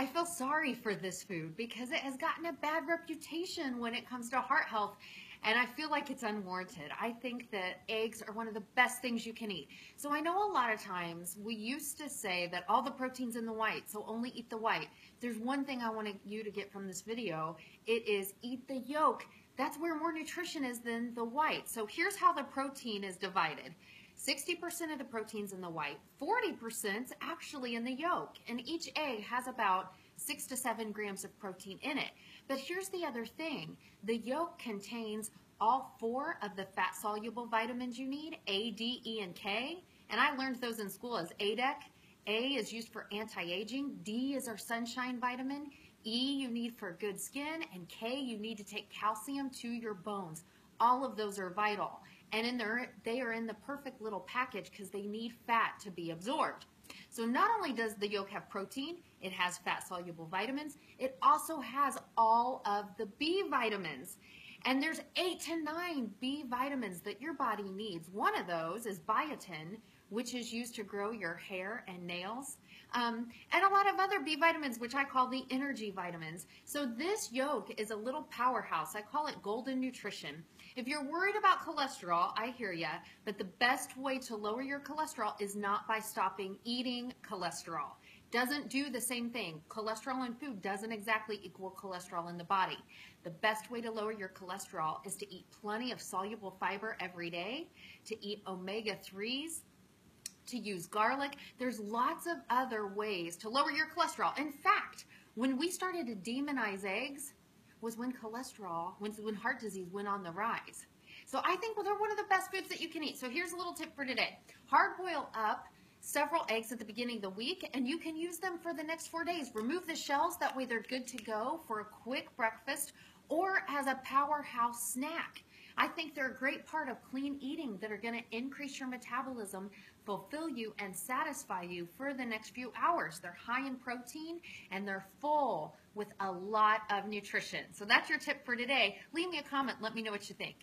I feel sorry for this food because it has gotten a bad reputation when it comes to heart health. And I feel like it's unwarranted. I think that eggs are one of the best things you can eat. So I know a lot of times we used to say that all the protein's in the white, so only eat the white. There's one thing I want you to get from this video. It is eat the yolk. That's where more nutrition is than the white. So here's how the protein is divided. 60% of the protein's in the white, 40% actually in the yolk, and each egg has about six to seven grams of protein in it. But here's the other thing. The yolk contains all four of the fat-soluble vitamins you need, A, D, E, and K. And I learned those in school as ADEK. A is used for anti-aging. D is our sunshine vitamin. E you need for good skin. And K you need to take calcium to your bones. All of those are vital. And in there, they are in the perfect little package because they need fat to be absorbed. So not only does the yolk have protein, it has fat-soluble vitamins, it also has all of the B vitamins. And there's eight to nine B vitamins that your body needs. One of those is biotin, which is used to grow your hair and nails. Um, and a lot of other B vitamins, which I call the energy vitamins. So this yolk is a little powerhouse. I call it golden nutrition. If you're worried about cholesterol, I hear ya, but the best way to lower your cholesterol is not by stopping eating cholesterol. Doesn't do the same thing. Cholesterol in food doesn't exactly equal cholesterol in the body. The best way to lower your cholesterol is to eat plenty of soluble fiber every day, to eat omega-3s, to use garlic. There's lots of other ways to lower your cholesterol. In fact, when we started to demonize eggs, was when cholesterol, when, when heart disease went on the rise. So I think well, they're one of the best foods that you can eat. So here's a little tip for today. Hard boil up several eggs at the beginning of the week and you can use them for the next four days. Remove the shells, that way they're good to go for a quick breakfast or as a powerhouse snack. I think they're a great part of clean eating that are going to increase your metabolism, fulfill you, and satisfy you for the next few hours. They're high in protein and they're full with a lot of nutrition. So that's your tip for today. Leave me a comment. Let me know what you think.